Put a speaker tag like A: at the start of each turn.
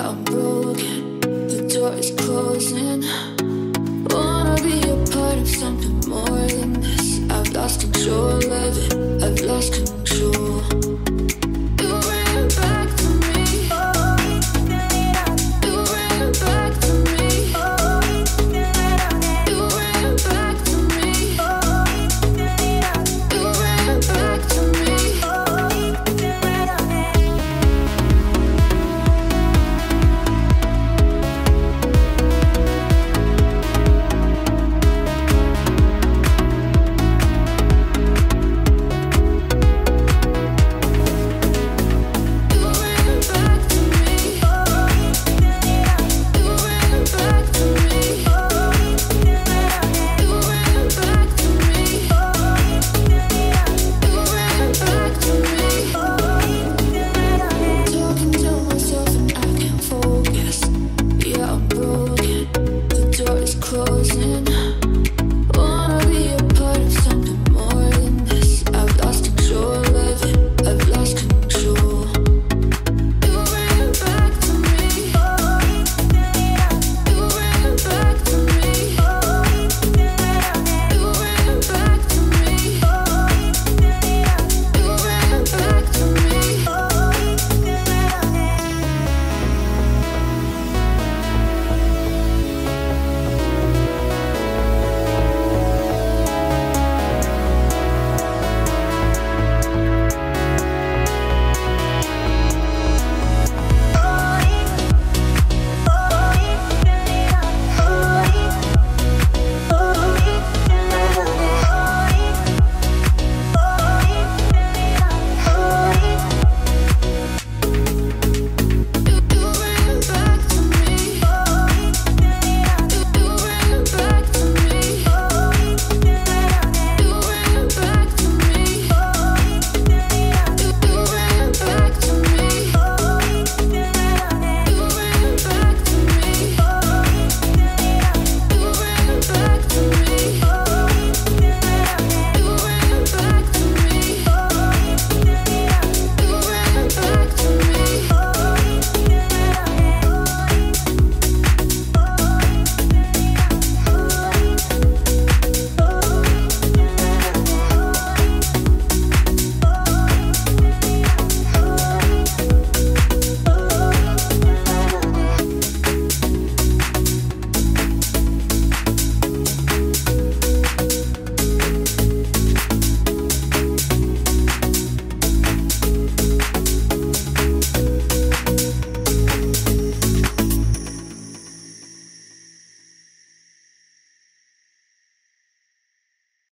A: I'm broken. The door is closing. Oh.